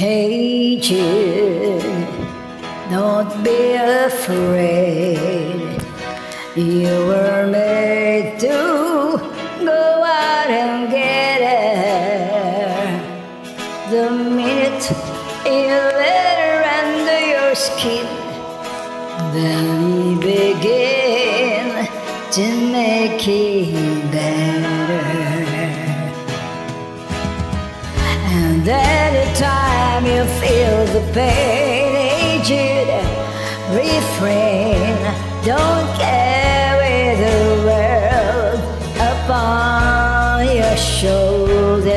Hey don't be afraid. You were made to go out and get it. The minute you let her under your skin, then you begin to make it feel the pain, Jude, refrain. Don't carry the world upon your shoulders.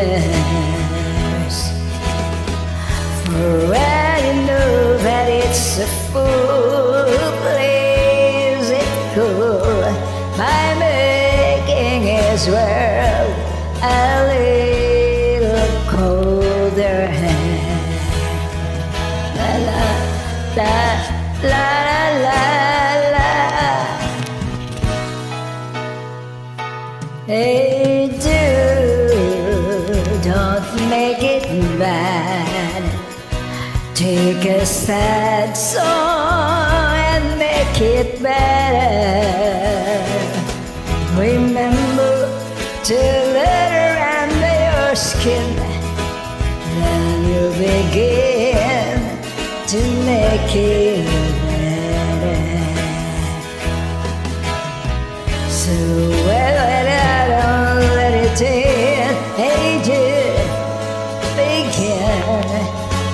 For I know that it's a fool la la la la. Hey, Jude, don't make it bad. Take a sad song and make it better. So I don't let it begin.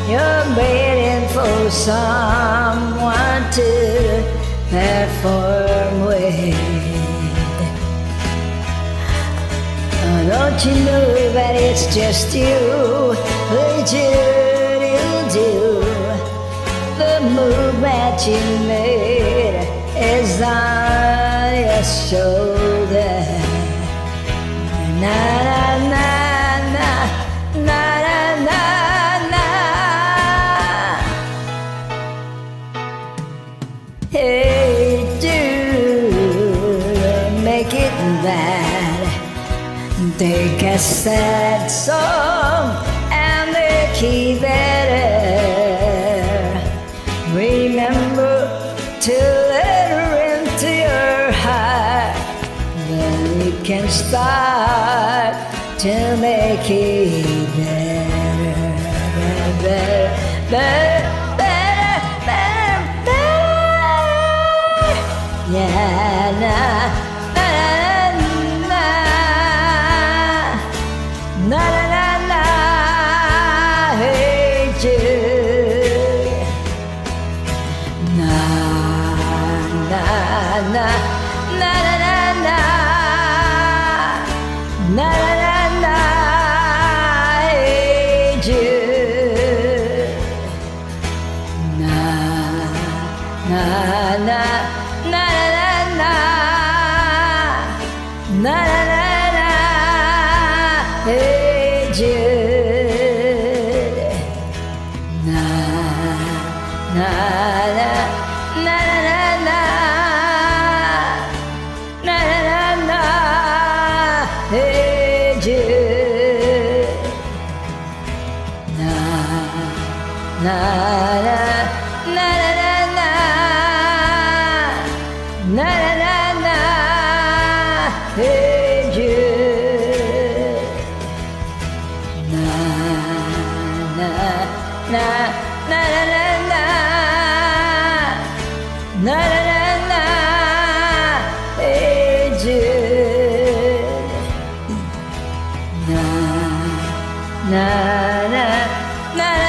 You're waiting for someone to perform with. Oh, don't you know that it's just you? Hey, move that you made is on your shoulder. Na na na na na na na na. Hey, Jude, make it bad. Take a sad song and make it better. Can start to make it better, better, better, la la la la. Hey. Na na na na na. Na na na na. Hey Jude. Na na na na na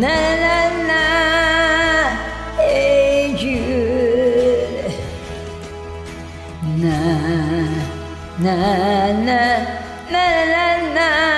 La la la, hey Jude. Na na na na na.